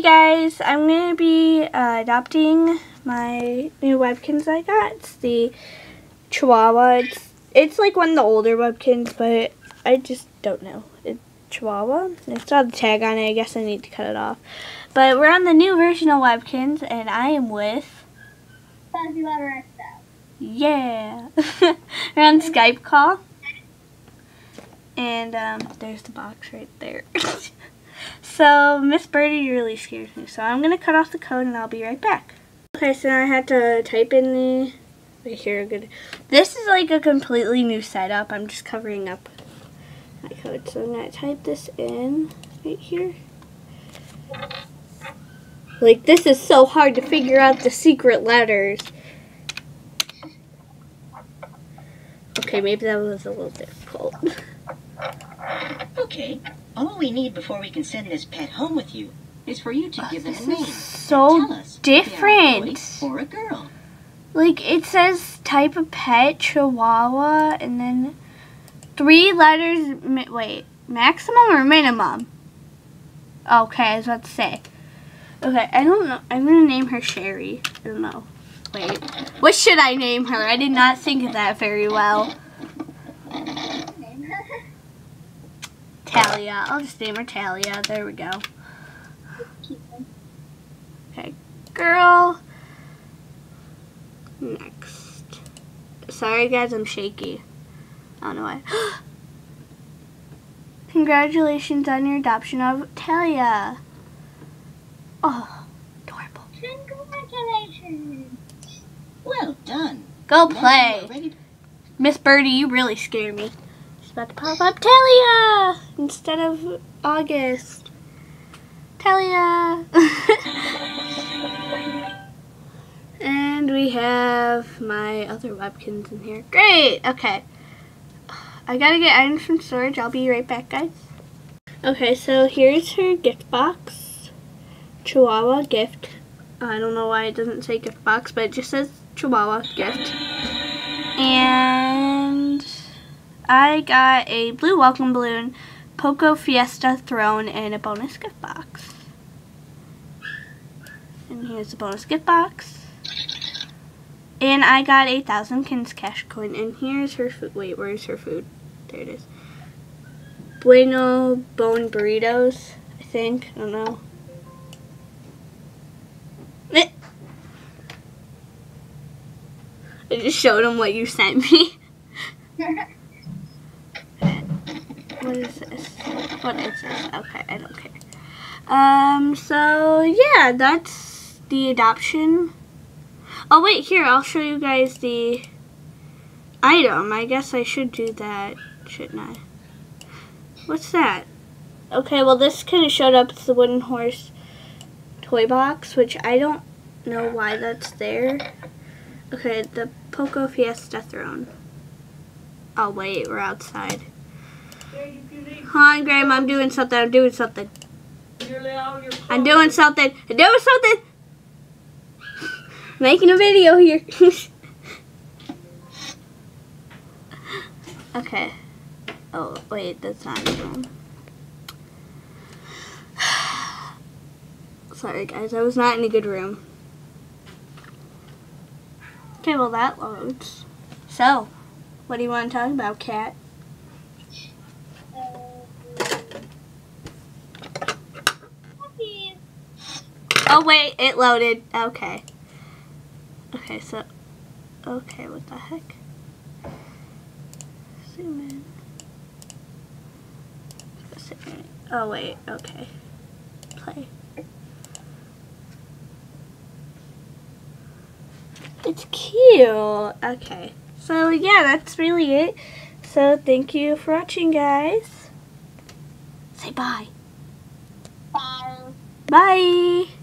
Hey guys, I'm going to be uh, adopting my new Webkinz I got. It's the Chihuahua. It's, it's like one of the older Webkinz, but I just don't know. It's Chihuahua. It's got the tag on it. I guess I need to cut it off. But we're on the new version of Webkinz, and I am with... Fuzzy Lover XO. Yeah. we're on Skype call. And um, there's the box right there. so Miss Birdie really scares me. So I'm going to cut off the code and I'll be right back. Okay, so I had to type in the... Wait, here, good. This is like a completely new setup. I'm just covering up my code. So I'm going to type this in right here. Like, this is so hard to figure out the secret letters. Okay, maybe that was a little difficult. Okay, all we need before we can send this pet home with you is for you to give them a name. so Tell us if they are a different. or a girl. Like it says type of pet, Chihuahua, and then three letters. mi- Wait, maximum or minimum? Okay, I was about to say. Okay, I don't know. I'm gonna name her Sherry. I don't know. Wait, what should I name her? I did not think of that very well. Talia. I'll just name her Talia. There we go. Okay, girl. Next. Sorry guys, I'm shaky. I don't know why. Congratulations on your adoption of Talia. Oh, adorable. Congratulations. Well done. Go play. Miss Birdie, you really scare me. About to pop up Talia instead of August. Talia. and we have my other Webkinz in here. Great. Okay. I gotta get items from storage. I'll be right back, guys. Okay, so here's her gift box. Chihuahua gift. I don't know why it doesn't say gift box, but it just says Chihuahua gift. And I got a blue welcome balloon, Poco Fiesta throne, and a bonus gift box. And here's the bonus gift box. And I got a thousand Kinz Cash coin. And here's her food. Wait, where's her food? There it is. Bueno bone burritos, I think. I don't know. Eh. I just showed him what you sent me. What is this? What is this? Okay, I don't care. Um, so yeah, that's the adoption. Oh wait, here, I'll show you guys the item. I guess I should do that, shouldn't I? What's that? Okay, well this kind of showed up. It's the wooden horse toy box, which I don't know why that's there. Okay, the Poco Fiesta throne. Oh wait, we're outside. On, Graham, I'm doing something, I'm doing something. I'm doing something, I'm doing something! Making a video here. okay. Oh, wait, that's not the one. Sorry guys, I was not in a good room. Okay, well that loads. So, what do you want to talk about, Kat? Oh wait, it loaded. Okay. Okay, so okay, what the heck? Zoom in. Oh wait, okay. Play. It's cute. Okay. So yeah, that's really it. So thank you for watching guys. Say bye. Bye. Bye.